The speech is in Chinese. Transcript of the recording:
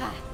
は。